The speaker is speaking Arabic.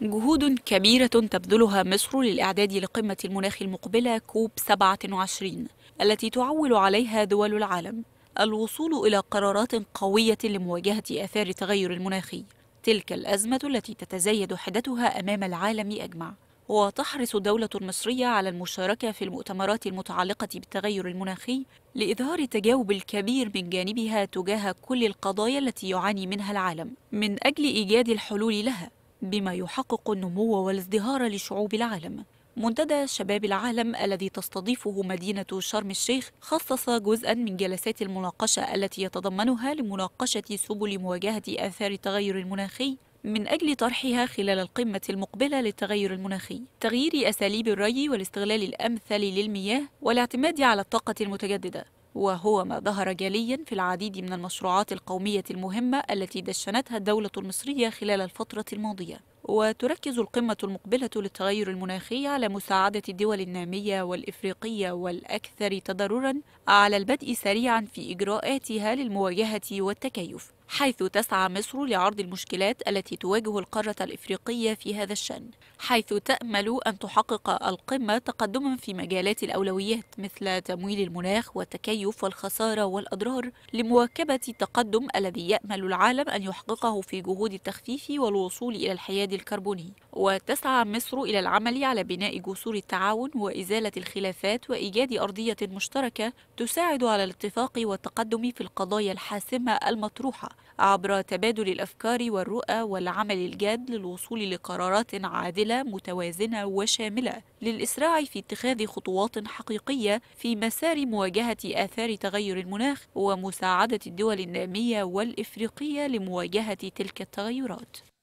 جهود كبيرة تبذلها مصر للإعداد لقمة المناخ المقبلة كوب 27 التي تعول عليها دول العالم. الوصول إلى قرارات قوية لمواجهة آثار التغير المناخي تلك الأزمة التي تتزايد حدتها أمام العالم أجمع. وتحرص الدولة المصرية على المشاركة في المؤتمرات المتعلقة بالتغير المناخي لإظهار التجاوب الكبير من جانبها تجاه كل القضايا التي يعاني منها العالم من أجل إيجاد الحلول لها. بما يحقق النمو والازدهار لشعوب العالم. منتدى شباب العالم الذي تستضيفه مدينة شرم الشيخ خصص جزءا من جلسات المناقشة التي يتضمنها لمناقشة سبل مواجهة آثار التغير المناخي من أجل طرحها خلال القمة المقبلة للتغير المناخي. تغيير أساليب الري والاستغلال الأمثل للمياه والاعتماد على الطاقة المتجددة وهو ما ظهر جليا في العديد من المشروعات القومية المهمة التي دشنتها الدولة المصرية خلال الفترة الماضية. وتركز القمة المقبلة للتغير المناخي على مساعدة الدول النامية والإفريقية والأكثر تضررا على البدء سريعا في إجراءاتها للمواجهة والتكيف. حيث تسعى مصر لعرض المشكلات التي تواجه القارة الإفريقية في هذا الشأن حيث تأمل أن تحقق القمة تقدما في مجالات الأولويات مثل تمويل المناخ والتكيف والخسارة والأضرار لمواكبة التقدم الذي يأمل العالم أن يحققه في جهود التخفيف والوصول إلى الحياد الكربوني. وتسعى مصر إلى العمل على بناء جسور التعاون وإزالة الخلافات وإيجاد أرضية مشتركة تساعد على الاتفاق والتقدم في القضايا الحاسمة المطروحة عبر تبادل الأفكار والرؤى والعمل الجاد للوصول لقرارات عادلة متوازنة وشاملة للإسراع في اتخاذ خطوات حقيقية في مسار مواجهة آثار تغير المناخ ومساعدة الدول النامية والإفريقية لمواجهة تلك التغيرات.